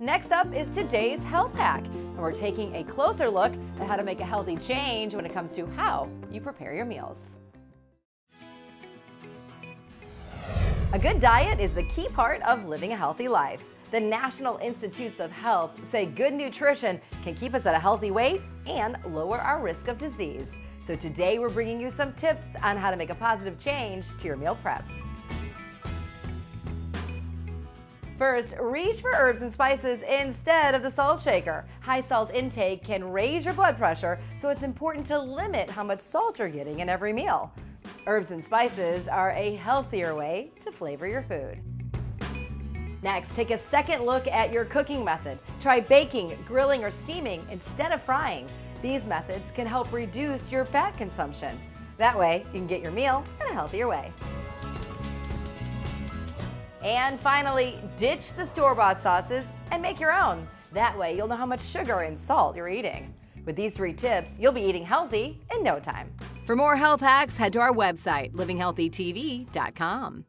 Next up is today's health hack, and we're taking a closer look at how to make a healthy change when it comes to how you prepare your meals. A good diet is the key part of living a healthy life. The National Institutes of Health say good nutrition can keep us at a healthy weight and lower our risk of disease. So today we're bringing you some tips on how to make a positive change to your meal prep. First, reach for herbs and spices instead of the salt shaker. High salt intake can raise your blood pressure, so it's important to limit how much salt you're getting in every meal. Herbs and spices are a healthier way to flavor your food. Next, take a second look at your cooking method. Try baking, grilling, or steaming instead of frying. These methods can help reduce your fat consumption. That way, you can get your meal in a healthier way. And finally, ditch the store-bought sauces and make your own. That way, you'll know how much sugar and salt you're eating. With these three tips, you'll be eating healthy in no time. For more health hacks, head to our website, livinghealthytv.com.